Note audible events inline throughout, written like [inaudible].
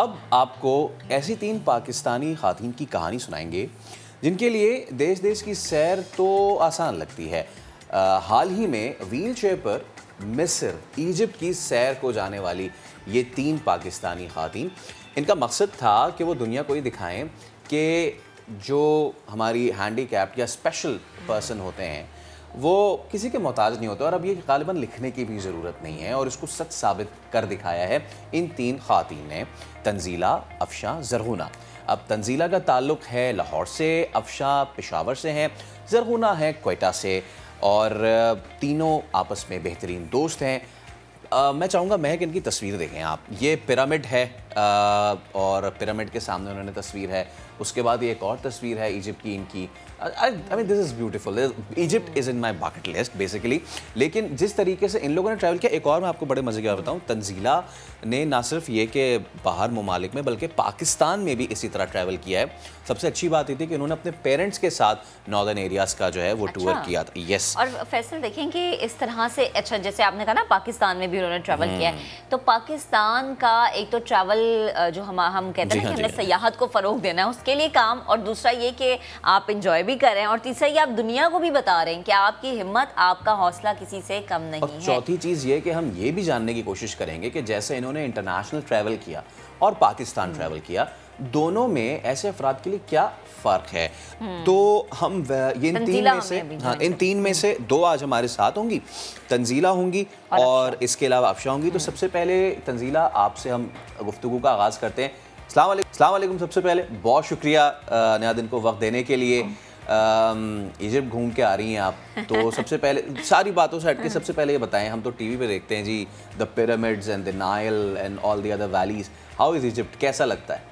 अब आपको ऐसी तीन पाकिस्तानी खातन की कहानी सुनाएँगे जिनके लिए देश देश की सैर तो आसान लगती है। आ, हाल ही में व्हील चेयर पर मिस्र इजिप्ट की सैर को जाने वाली ये तीन पाकिस्तानी खातन इनका मकसद था कि वो दुनिया को ये दिखाएँ कि जो हमारी हैंडी या स्पेशल पर्सन होते हैं वो किसी के मोहताज नहीं होते और अब ये गालिबा लिखने की भी ज़रूरत नहीं है और इसको सच साबित कर दिखाया है इन तीन खातन ने, तंजीला, अफशा जरगुना अब तंजीला का ताल्लुक है लाहौर से, अफशा पेशावर से हैं जरगुना है कोयटा से और तीनों आपस में बेहतरीन दोस्त हैं। मैं चाहूँगा, महक, इनकी तस्वीर देखें आप। ये पिरामिड है और पिरामिड के सामने उन्होंने तस्वीर है। उसके बाद ये एक और तस्वीर है इजिप्ट की इनकी। I mean this is beautiful Egypt is in my bucket list basically लेकिन जिस तरीके से इन लोगों ने ट्रैवल किया एक और मैं आपको बड़े मज़े की बात बताऊँ तंजीला ने ना सिर्फ़ ये कि बाहर ममालिक में बल्कि पाकिस्तान में भी इसी तरह ट्रैवल किया है। सबसे अच्छी बात ये थी कि उन्होंने अपने पेरेंट्स के साथ नॉर्दर्न एरियाज़ का जो है वो अच्छा। टूर किया था। यस और फैसल देखें कि इस तरह से अच्छा जैसे आपने कहा ना पाकिस्तान में भी उन्होंने ट्रैवल किया है। हम्म। तो पाकिस्तान का एक तो ट्रैवल जो हम हम कहते हैं हाँ, कि हमें हाँ। सयाहत को फ़रोग देना है उसके लिए काम और दूसरा ये कि आप इंजॉय भी कर रहे हैं और तीसरा ये आप दुनिया को भी बता रहे हैं कि आपकी हिम्मत आपका हौसला किसी से कम नहीं और है चौथी चीज़ ये कि हम ये भी जानने की कोशिश करेंगे कि जैसे इन्होंने इंटरनेशनल ट्रैवल किया और पाकिस्तान ट्रैवल हम्म। किया दोनों में ऐसे अफराद के लिए क्या फ़र्क है? हम्म। तो हम ये इन तीन में से हाँ इन तीन में से दो आज हमारे साथ होंगी तंजीला होंगी और, और इसके अलावा अफशा होंगी। तो हम्म। सबसे पहले तंजीला आपसे हम गुफ्तु का आगाज़ करते हैं। सलाम सबसे पहले। बहुत शुक्रिया नया दिन को वक्त देने के लिए। इजिप्ट घूम के आ रही हैं आप। तो [laughs] सबसे पहले सारी बातों से हट के सबसे पहले ये बताएँ हम तो टीवी पे देखते हैं जी the pyramids and the Nile and all the other valleys how is Egypt कैसा लगता है?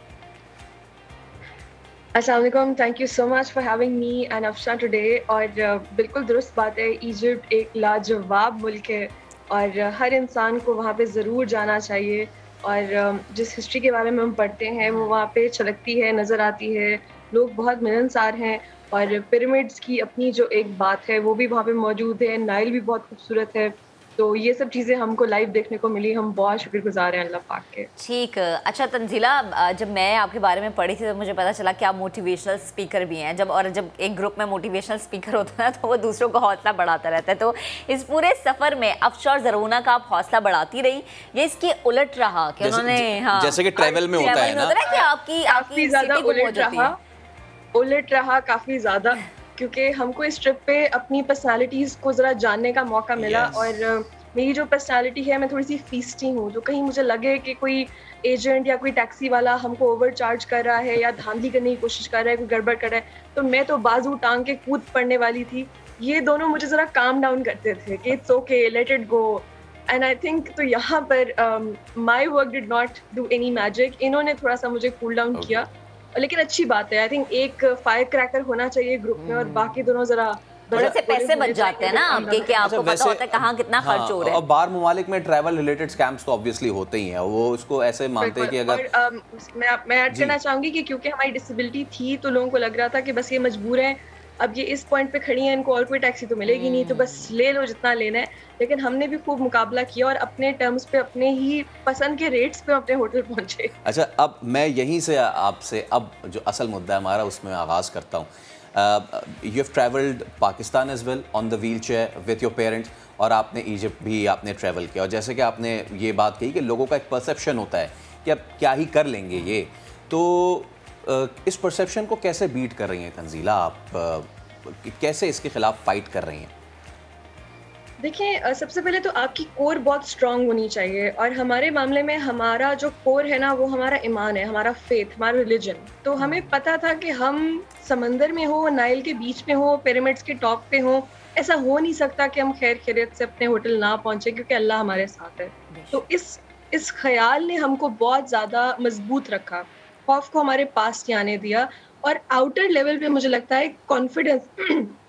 Aslam thank you so much for having me and Afsha today और बिल्कुल दुरुस्त बात है इजिप्ट एक लाजवाब मुल्क है और हर इंसान को वहाँ पे ज़रूर जाना चाहिए। और जिस हिस्ट्री के बारे में हम पढ़ते हैं, वो वहाँ पे छलकती है, नज़र आती है। लोग बहुत मिलनसार हैं और पिरामिड्स की अपनी जो एक बात है, वो भी वहाँ पे मौजूद है। नाइल भी बहुत खूबसूरत है। तो ये सब चीज़ें हमको लाइव देखने को मिली। हम बहुत शुक्रगुजार हैं अल्लाह पाक के। ठीक। अच्छा तंजीला जब मैं आपके बारे में पढ़ी थी तो मुझे पता चला कि आप मोटिवेशनल स्पीकर भी हैं। जब और जब एक ग्रुप में मोटिवेशनल स्पीकर होता है तो वो दूसरों को हौसला बढ़ाता रहता है। तो इस पूरे सफ़र में अफशर जरूना का आप हौसला बढ़ाती रही। ये इसके उलट रहा कि उन्होंने हाँ। जैसे कि ट्रैवल में होता है ना। कि आपकी आपकी ज़्यादा उलट रहा। उलट रहा काफ़ी ज़्यादा। क्योंकि हमको इस ट्रिप पे अपनी पर्सनालिटीज़ को ज़रा जानने का मौका मिला yes. और मेरी जो पर्सनालिटी है मैं थोड़ी सी फीसटी हूँ जो कहीं मुझे लगे कि कोई एजेंट या कोई टैक्सी वाला हमको ओवर चार्ज कर रहा है या धांधली करने की कोशिश कर रहा है कोई गड़बड़ कर रहा है तो मैं तो बाजू टांग के कूद पड़ने वाली थी ये दोनों मुझे ज़रा काम डाउन करते थे कि it's okay let it go and I think तो यहाँ पर my work did not do any magic इन्होंने थोड़ा सा मुझे कूल डाउन okay. किया लेकिन अच्छी बात है। आई थिंक एक फायर क्रैकर होना चाहिए ग्रुप में और hmm. बाकी दोनों जरा थोड़े से पैसे बन जाते हैं ना आपके कि आपको अच्छा, पता होता है कहाँ कितना हाँ, खर्च हो रहा है। और बाहर ममालिक में ट्रैवल रिलेटेड स्कैम्स तो ऑब्वियसली होते ही हैं। वो उसको ऐसे मानते हैं कि अगर और, मैं मैं ऐड करना चाहूँगी कि क्योंकि हमारी डिसेबिलिटी थी तो लोगों को लग रहा था कि बस ये मजबूर है अब ये इस पॉइंट पे खड़ी है इनको और कोई टैक्सी तो मिलेगी नहीं तो बस हम्म। ले लो जितना लेना है। लेकिन हमने भी खूब मुकाबला किया और अपने टर्म्स पे अपने ही पसंद के रेट्स पे अपने होटल पहुँचे। अच्छा अब मैं यहीं से आपसे अब जो असल मुद्दा है हमारा उसमें आगाज़ करता हूँ। You have travelled Pakistan as well on the wheel chair with your parents और आपने इजिप्ट भी आपने ट्रैवल किया। और जैसे कि आपने ये बात कही कि लोगों का एक परसेप्शन होता है कि अब क्या ही कर लेंगे ये। तो इस परसेप्शन को कैसे बीट कर रही हैं तंजीला? आप कैसे इसके खिलाफ फाइट कर रही हैं? देखिए सबसे पहले तो आपकी कोर बहुत स्ट्रांग होनी चाहिए और हमारे मामले में हमारा जो कोर है ना वो हमारा ईमान है हमारा फेथ हमारा रिलीजन तो हमें पता था कि हम समंदर में हो नाइल के बीच में हो पिरामिड्स के टॉप पे हो ऐसा हो नहीं सकता कि हम खैर खैरियत से अपने होटल ना पहुँचे क्योंकि अल्लाह हमारे साथ है। तो इस इस ख्याल ने हमको बहुत ज़्यादा मज़बूत रखा। खौफ को हमारे पास नहीं आने दिया और आउटर लेवल पे मुझे लगता है confidence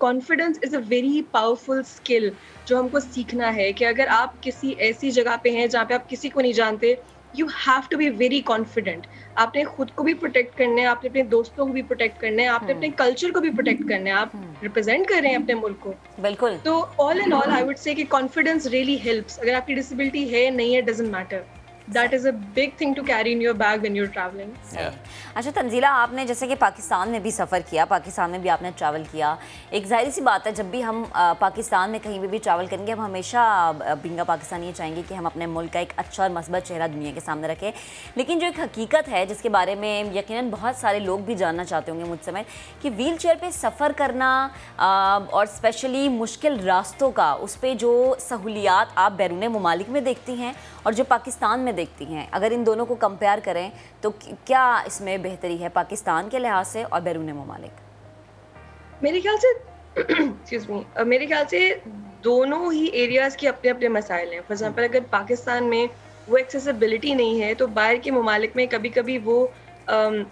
confidence is a very powerful skill जो हमको सीखना है कि अगर आप किसी ऐसी जगह पे हैं जहाँ पे आप किसी को नहीं जानते you have to be very confident आपने खुद को भी प्रोटेक्ट करना है आपने अपने दोस्तों को भी प्रोटेक्ट करना है आपने अपने कल्चर हम्म। को भी प्रोटेक्ट करना है आप रिप्रेजेंट हम्म। कर रहे हैं अपने मुल्क को। बिल्कुल। तो all and all I would say कि कॉन्फिडेंस रियली हेल्प्स अगर आपकी डिसेबिलिटी है नहीं है doesn't matter that is a big thing to carry in your bag when you're traveling. Yeah. अच्छा तंजीला आपने जैसे कि पाकिस्तान में भी सफ़र किया पाकिस्तान में भी आपने ट्रैवल किया एक ज़ाहिर सी बात है जब भी हम पाकिस्तान में कहीं भी भी ट्रैवल करेंगे हम हमेशा बिंगा पाकिस्तान ये चाहेंगे कि हम अपने मुल्क का एक अच्छा और मस्बत चेहरा दुनिया के सामने रखें लेकिन जो एक हकीकत है जिसके बारे में यकीन बहुत सारे लोग भी जानना चाहते होंगे मुझ समय कि व्हील चेयर पर सफ़र करना और स्पेशली मुश्किल रास्तों का उस पर जो सहूलियात आप बैरून ममालिक में देखती हैं और जो पाकिस्तान में देखती हैं। अगर इन दोनों को कंपेयर करें तो क्या इसमें बेहतरी है पाकिस्तान के लिहाज से और बैरून ममालिक? मेरे ख्याल से मेरे ख्याल से दोनों ही एरियाज़ के अपने अपने मसाइल हैं। फॉर एग्ज़ाम्पल अगर पाकिस्तान में वो एक्सेसिबिलिटी नहीं है तो बाहर के ममालिक में कभी कभी वो um,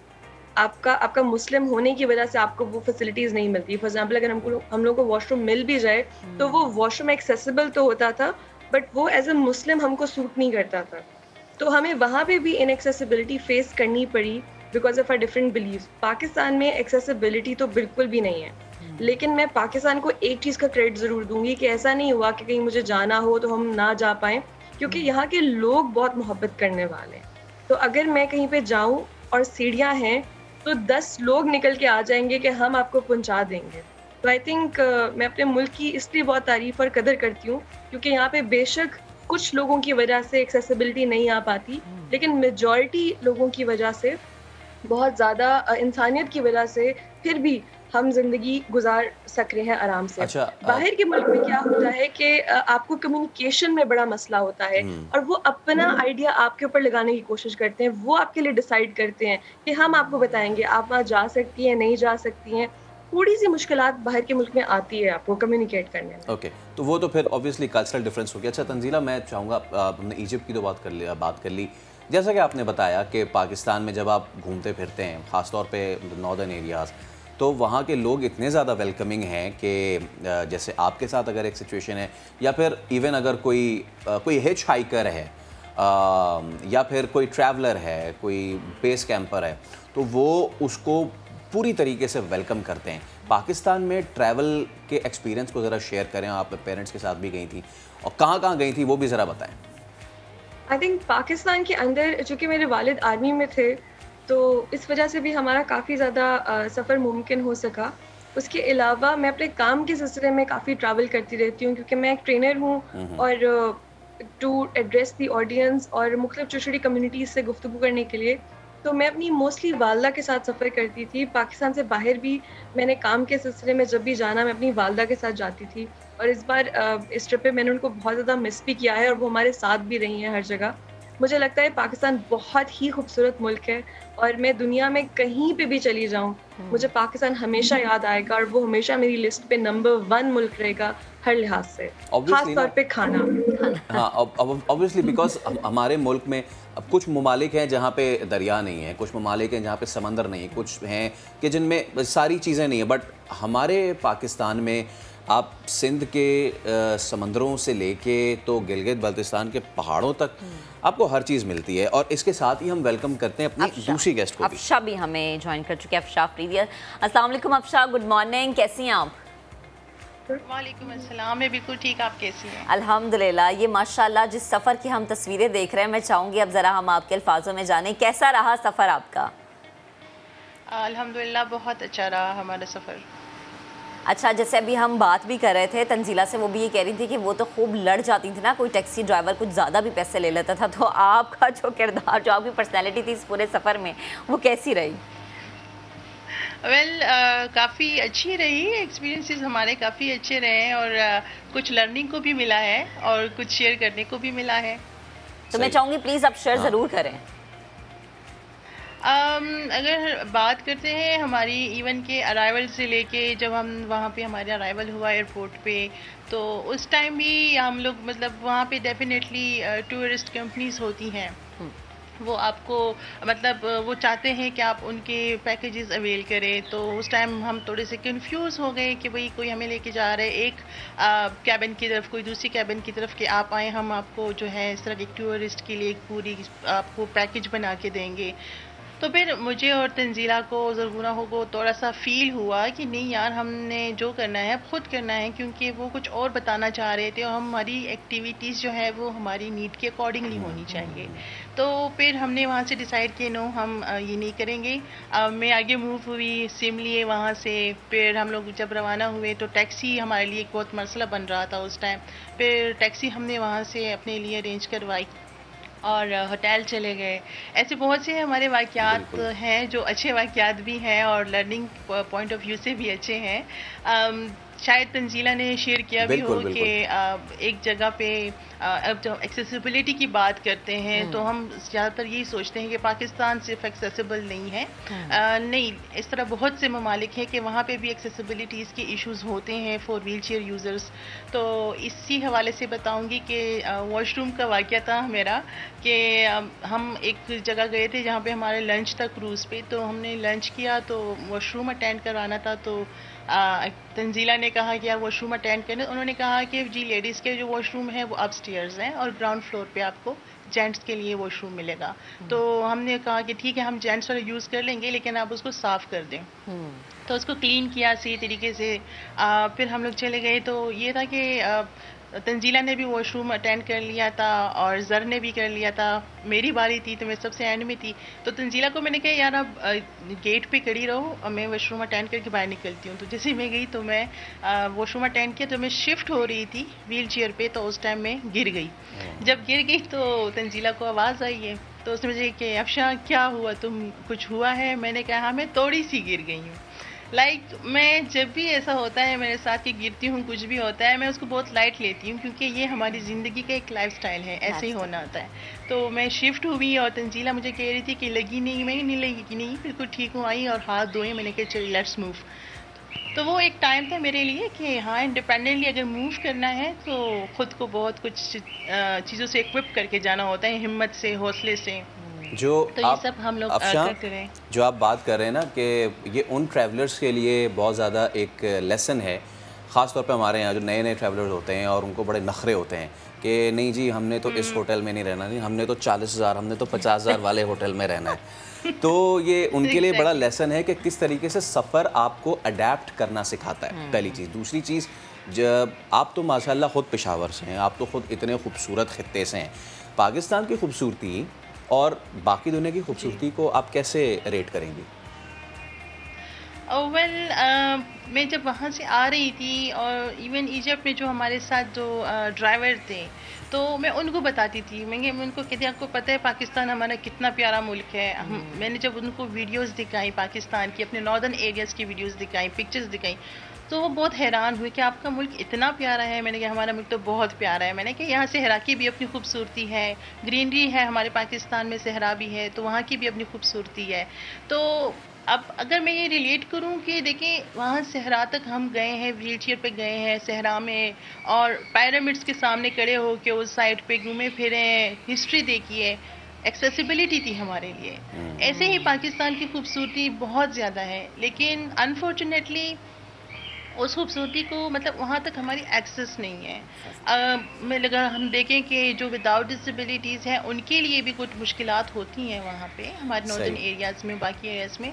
आपका आपका मुस्लिम होने की वजह से आपको वो फैसिलिटीज़ नहीं मिलती। फॉर एग्ज़ाम्पल अगर हमको हम लोग को वॉशरूम मिल भी जाए तो वो वॉशरूम एक्सेसिबल तो होता था बट वो एज ए मुस्लिम हमको सूट नहीं करता था। तो हमें वहाँ पे भी इनएक्सेसिबिलिटी फेस करनी पड़ी because of are different believe Pakistan में एक्सेसिबिलिटी तो बिल्कुल भी नहीं है हम्म। लेकिन मैं पाकिस्तान को एक चीज़ का क्रेडिट ज़रूर दूँगी कि ऐसा नहीं हुआ कि कहीं मुझे जाना हो तो हम ना जा पाए क्योंकि हम्म। यहाँ के लोग बहुत मोहब्बत करने वाले हैं तो अगर मैं कहीं पे जाऊँ और सीढ़ियाँ हैं तो दस लोग निकल के आ जाएँगे कि हम आपको पहुँचा देंगे तो आई थिंक uh, मैं अपने मुल्क की इसलिए बहुत तारीफ़ और कदर करती हूँ क्योंकि यहाँ पे बेशक कुछ लोगों की वजह से एक्सेसिबिलिटी नहीं आ पाती। लेकिन मेजॉरिटी लोगों की वजह से बहुत ज़्यादा इंसानियत की वजह से फिर भी हम ज़िंदगी गुजार सक रहे हैं आराम से अच्छा, बाहर के मुल्क में क्या होता है कि आपको कम्युनिकेशन में बड़ा मसला होता है हम्म। और वो अपना आइडिया आपके ऊपर लगाने की कोशिश करते हैं वो आपके लिए डिसाइड करते हैं कि हम आपको बताएँगे आप वहाँ जा सकती हैं नहीं जा सकती हैं थोड़ी सी मुश्किल बाहर के मुल्क में आती है आपको कम्युनिकेट करने में ओके okay. तो वो तो फिर ऑब्वियसली कल्चरल डिफरेंस हो गया अच्छा तंजीला, मैं चाहूँगा हमने इजिप्ट की तो बात कर लिया, बात कर ली जैसा कि आपने बताया कि पाकिस्तान में जब आप घूमते फिरते हैं, ख़ासतौर पर नॉर्दर्न एरियाज़ तो वहाँ के लोग इतने ज़्यादा वेलकमिंग हैं कि जैसे आपके साथ अगर एक सिचुएशन है, या फिर इवन अगर कोई कोई हिच हाइकर है या फिर कोई ट्रैवलर है, कोई बेस कैंपर है तो वो उसको पूरी तरीके से वेलकम करते हैं। पाकिस्तान में ट्रैवल के एक्सपीरियंस को ज़रा शेयर करें आप पेरेंट्स के साथ भी गई थी। और कहाँ कहाँ गई थी वो भी ज़रा बताएँ। आई थिंक पाकिस्तान के अंदर चूँकि मेरे वालिद आर्मी में थे तो इस वजह से भी हमारा काफ़ी ज़्यादा सफ़र मुमकिन हो सका। उसके अलावा मैं अपने काम के सिलसिले में काफ़ी ट्रैवल करती रहती हूँ क्योंकि मैं एक ट्रेनर हूँ और टू एड्रेस दी ऑडियंस और मुख्तलिफ़ छोटी छोटी कम्यूनिटीज़ से गुफ्तु करने के लिए तो मैं अपनी मोस्टली वालदा के साथ सफ़र करती थी। पाकिस्तान से बाहर भी मैंने काम के सिलसिले में जब भी जाना, मैं अपनी वालदा के साथ जाती थी। और इस बार इस ट्रिप पे मैंने उनको बहुत ज़्यादा मिस भी किया है और वो हमारे साथ भी रही हैं हर जगह। मुझे लगता है पाकिस्तान बहुत ही खूबसूरत मुल्क है। और मैं दुनिया में कहीं पे भी चली जाऊँ हम्म। मुझे पाकिस्तान हमेशा याद आएगा और वो हमेशा मेरी लिस्ट पे नंबर वन मुल्क रहेगा हर लिहाज से खास तौर पे खाना हाँ ऑब्वियसली बिकॉज़ हमारे मुल्क में अब कुछ ममालिक हैं जहाँ पे दरिया नहीं है कुछ ममालिक हैं जहाँ पे समंदर नहीं है कुछ हैं कि जिनमें सारी चीज़ें नहीं है बट हमारे पाकिस्तान में आप सिंध के समंदरों से लेके तो गिलगित बल्तिस्तान के पहाड़ों तक आपको हर चीज़ मिलती है और इसके साथ ही हम वेलकम करते हैं अपनी दूसरी गेस्ट को अफशा भी हमें ज्वाइन कर चुके हैं अफशा प्रीवियस। अस्सलाम वालेकुम अफशा गुड मॉर्निंग कैसी हैं आप? वालेकुम अस्सलाम मैं बिल्कुल ठीक आप कैसी हैं? अल्हम्दुलिल्लाह ये माशाल्लाह जिस सफ़र की हम तस्वीरें देख रहे हैं मैं चाहूँगी अब ज़रा हम आपके अल्फाजों में जाने कैसा रहा सफ़र आपका? अल्हम्दुलिल्लाह बहुत अच्छा रहा हमारा सफ़र। अच्छा जैसे अभी हम बात भी कर रहे थे तंजीला से वो भी ये कह रही थी कि वो तो खूब लड़ जाती थी ना कोई टैक्सी ड्राइवर कुछ ज़्यादा भी पैसे ले लेता था तो आपका जो किरदार जो आपकी पर्सनैलिटी थी इस पूरे सफ़र में वो कैसी रही? वेल well, uh, काफ़ी अच्छी रही एक्सपीरियंसेस हमारे काफ़ी अच्छे रहे हैं और uh, कुछ लर्निंग को भी मिला है और कुछ शेयर करने को भी मिला है। तो मैं चाहूँगी प्लीज़ आप शेयर हाँ। ज़रूर करें। Um, अगर बात करते हैं हमारी इवन के अराइवल से लेके जब हम वहाँ पे हमारे अराइवल हुआ एयरपोर्ट पे तो उस टाइम भी हम लोग मतलब वहाँ पे डेफिनेटली टूरिस्ट कंपनीज़ होती हैं। वो आपको मतलब वो चाहते हैं कि आप उनके पैकेजेस अवेल करें तो उस टाइम हम थोड़े से कंफ्यूज हो गए कि भाई कोई हमें लेके जा रहा है एक कैबिन की तरफ़ कोई दूसरी कैबिन की तरफ़ कि आप आए हम आपको जो है इस तरह एक टूरिस्ट के लिए एक पूरी आपको पैकेज बना के देंगे। तो फिर मुझे और तंजीला को ज़रगुना हो को थोड़ा सा फील हुआ कि नहीं यार हमने जो करना है खुद करना है क्योंकि वो कुछ और बताना चाह रहे थे और हमारी एक्टिविटीज़ जो है वो हमारी नीड के अकॉर्डिंगली होनी चाहिए। तो फिर हमने वहाँ से डिसाइड किया नो हम ये नहीं करेंगे। अब मैं आगे मूव हुई सिम लिए वहाँ से। फिर हम लोग जब रवाना हुए तो टैक्सी हमारे लिए एक बहुत मसला बन रहा था उस टाइम फिर टैक्सी हमने वहाँ से अपने लिए अरेंज करवाई। और होटल चले गए। ऐसे बहुत से हमारे वाक़ात हैं जो अच्छे वाक़ात भी हैं और लर्निंग पॉइंट ऑफ़ व्यू से भी अच्छे हैं। शायद तंजीला ने शेयर किया भी हो कि एक जगह पे अब जब एक्सेसिबिलिटी की बात करते हैं हम्म। तो हम ज़्यादातर यही सोचते हैं कि पाकिस्तान सिर्फ़ एक्सेसिबल नहीं है हम्म। आ, नहीं इस तरह बहुत से ममालिक हैं कि वहाँ पे भी एक्सेसिबिलिटीज़ के इश्यूज़ होते हैं फॉर व्हील चेयर यूज़र्स तो इसी हवाले से बताऊँगी कि वॉशरूम का वाक़ था मेरा कि हम एक जगह गए थे जहाँ पे हमारे लंच था क्रूज़ पे तो हमने लंच किया तो वॉशरूम अटेंड करवाना था तो तंजीला ने कहा कि यार वॉशरूम अटेंड करने उन्होंने कहा कि जी लेडीज़ के जो वॉशरूम है वो अप स्टेयर्स हैं और ग्राउंड फ्लोर पे आपको जेंट्स के लिए वॉशरूम मिलेगा हम्म। तो हमने कहा कि ठीक है हम जेंट्स वाला यूज़ कर लेंगे लेकिन आप उसको साफ़ कर दें हम्म। तो उसको क्लीन किया सही तरीके से आ, फिर हम लोग चले गए तो ये था कि तंजीला ने भी वॉशरूम अटेंड कर लिया था और जर ने भी कर लिया था। मेरी बारी थी तो मैं सबसे एंड में थी। तो तंजीला को मैंने कहा यार अब गेट पे खड़ी रहो और मैं वॉशरूम अटेंड करके बाहर निकलती हूँ। तो जैसे मैं गई तो मैं वॉशरूम अटेंड किया तो मैं शिफ्ट हो रही थी व्हील चेयर पर तो उस टाइम मैं गिर गई। हाँ। जब गिर गई तो तंजीला को आवाज़ आई है तो उसने मुझे कि अफशा क्या हुआ? तुम कुछ हुआ है? मैंने कहा हाँ मैं थोड़ी सी गिर गई हूँ। लाइक like, मैं जब भी ऐसा होता है मेरे साथ कि गिरती हूँ कुछ भी होता है मैं उसको बहुत लाइट लेती हूँ क्योंकि ये हमारी ज़िंदगी का एक लाइफ स्टाइल है ऐसे ही होना होता है। तो मैं शिफ्ट हुई और तंजीला मुझे कह रही थी कि लगी नहीं मैं नहीं लगी कि नहीं बिल्कुल ठीक हूँ आई और हाथ धोए मैंने कहा चल लेट्स मूव तो वो एक टाइम था मेरे लिए कि हाँ इंडिपेंडेंटली अगर मूव करना है तो ख़ुद को बहुत कुछ चीज़ों से इक्विप करके जाना होता है हिम्मत से हौसले से। जो तो आप सब हम लोग जो आप बात कर रहे हैं ना कि ये उन ट्रैवलर्स के लिए बहुत ज़्यादा एक लेसन है। ख़ास तौर पे हमारे यहाँ जो नए नए ट्रैवलर्स होते हैं और उनको बड़े नखरे होते हैं कि नहीं जी हमने तो इस होटल हम्म। में नहीं रहना नहीं हमने तो चालीस हज़ार हमने तो [laughs] पचास हज़ार वाले होटल में रहना है। [laughs] तो ये उनके लिए बड़ा लेसन है कि किस तरीके से सफ़र आपको अडेप्ट करना सिखाता है हम्म। पहली चीज़। दूसरी चीज़ जब आप तो माशाल्लाह ख़ुद पेशावर से हैं आप तो ख़ुद इतने खूबसूरत खत्े से हैं। पाकिस्तान की खूबसूरती और बाकी दुनिया की खूबसूरती को आप कैसे रेट करेंगी? वेल uh, well, uh, मैं जब वहाँ से आ रही थी और इवन इजिप्ट में जो हमारे साथ जो ड्राइवर uh, थे तो मैं उनको बताती थी। मैं मैं उनको कहती आपको पता है पाकिस्तान हमारा कितना प्यारा मुल्क है? हम हम्म। मैंने जब उनको वीडियोस दिखाई पाकिस्तान की अपने नॉर्दर्न एरियाज़ की वीडियोस दिखाई पिक्चर्स दिखाई तो वो बहुत हैरान हुए कि आपका मुल्क इतना प्यारा है। मैंने कहा हमारा मुल्क तो बहुत प्यारा है। मैंने कहा यहाँ सहरा की भी अपनी खूबसूरती है ग्रीनरी है हमारे पाकिस्तान में सहरा भी है तो वहाँ की भी अपनी खूबसूरती है। तो अब अगर मैं ये रिलेट करूँ कि देखें वहाँ सहरा तक हम गए हैं व्हील चेयर पर गए हैं सहरा में और पैरामिड्स के सामने खड़े हो के उस साइड पे घूमे फिरे हिस्ट्री देखिए एक्सेसिबिलिटी थी हमारे लिए। हम्म। ऐसे ही पाकिस्तान की खूबसूरती बहुत ज़्यादा है लेकिन अनफॉर्चुनेटली उस खूबसूरती को मतलब वहाँ तक हमारी एक्सेस नहीं है। मैं लगा हम देखें कि जो विदाउट डिसबिलिटीज़ हैं उनके लिए भी कुछ मुश्किल होती हैं वहाँ पे हमारे नॉर्दर्न एरियाज़ में बाकी एरियाज़ में।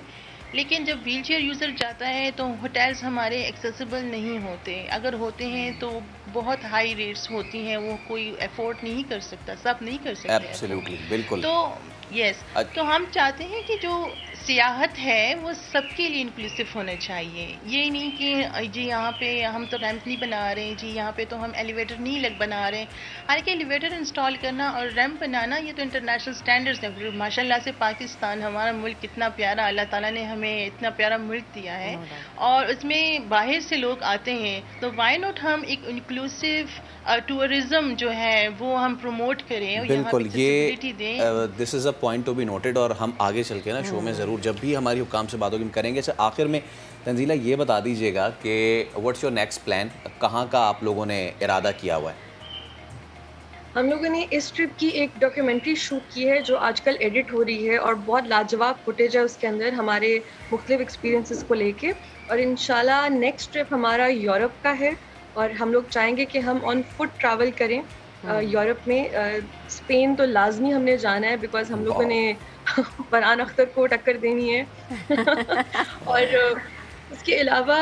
लेकिन जब व्हील चेयर यूज़र जाता है तो होटल्स हमारे एक्सेसिबल नहीं होते। अगर होते हैं तो बहुत हाई रेट्स होती हैं वो कोई अफोर्ड नहीं कर सकता सब नहीं कर सकते बिल्कुल। तो यस तो हम चाहते हैं कि जो सियाहत है वो सबके लिए इंक्लूसिव होना चाहिए। ये नहीं कि जी यहाँ पे हम तो रैम्प नहीं बना रहे हैं जी यहाँ पे तो हम एलिवेटर नहीं लग बना रहे। हैं हालाँकि एलिवेटर इंस्टॉल करना और रैम्प बनाना ये तो इंटरनेशनल स्टैंडर्ड्स हैं। माशाल्लाह से पाकिस्तान हमारा मुल्क कितना प्यारा अल्लाह ताला ने हमें इतना प्यारा मुल्क दिया है। और उसमें बाहर से लोग आते हैं तो वाई नॉट हम एक इंक्लूसिव टूरिज़्म जो है वो हम प्रमोट करें बिल्कुल ये this is a point to be noted और हम आगे चल के ना शो में ज़रूर जब भी हमारी हुकाम से बात होगी हम करेंगे। अच्छा आखिर में तंजीला ये बता दीजिएगा कि व्हाट्स योर नेक्स्ट प्लान कहाँ का आप लोगों ने इरादा किया हुआ है? हम लोगों ने इस ट्रिप की एक डॉक्यूमेंट्री शूट की है, जो आजकल एडिट हो रही है और बहुत लाजवाब फुटेज है उसके अंदर हमारे मुख्तलिफ़ एक्सपीरियंसेस को लेके। और इन नेक्स्ट ट्रिप हमारा यूरोप का है और हम लोग चाहेंगे कि हम ऑन फुट ट्रैवल करें। यूरोप में स्पेन तो लाजमी हमने जाना है बिकॉज़ हम लोगों ने [laughs] फरहान अख्तर को टक्कर देनी है। [laughs] और इसके अलावा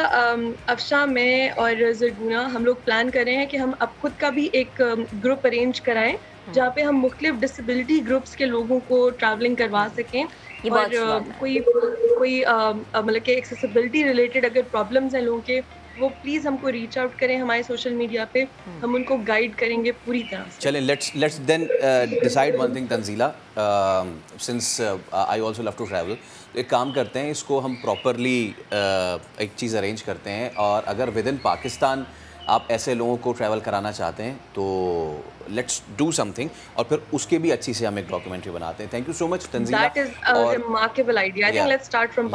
अफशा मैं और जरगुना हम लोग प्लान कर रहे हैं कि हम अब खुद का भी एक ग्रुप अरेंज कराएँ जहाँ पे हम मुख्तलिफ़ डिसेबिलिटी ग्रुप्स के लोगों को ट्रैवलिंग करवा सकें। और कोई कोई मतलब कि एक्सेसिबिलिटी रिलेटेड अगर प्रॉब्लम्स हैं लोगों के वो प्लीज़ हमको रीच आउट करें हमारे सोशल मीडिया पे। हम उनको गाइड करेंगे पूरी तरह से। चलें let's let's then decide one thing Tanzeela since I also love to travel एक काम करते हैं इसको हम प्रॉपरली uh, एक चीज़ अरेंज करते हैं और अगर विद इन पाकिस्तान आप ऐसे लोगों को ट्रैवल कराना चाहते हैं तो लेट्स डू समथिंग और फिर उसके भी अच्छी से हम एक डॉक्यूमेंट्री बनाते हैं। Thank you so much Tanzeela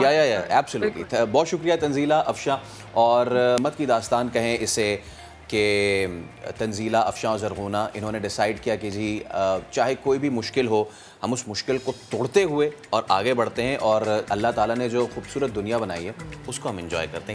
या या या एब्सोल्युटली बहुत शुक्रिया तंजीला अफशा और मत की दास्तान कहें इसे कि तंजीला अफशा और जरगुना इन्होंने डिसाइड किया कि जी चाहे कोई भी मुश्किल हो हम उस मुश्किल को तोड़ते हुए और आगे बढ़ते हैं और अल्लाह ताला ने जो खूबसूरत दुनिया बनाई है उसको हम इंजॉय करते हैं।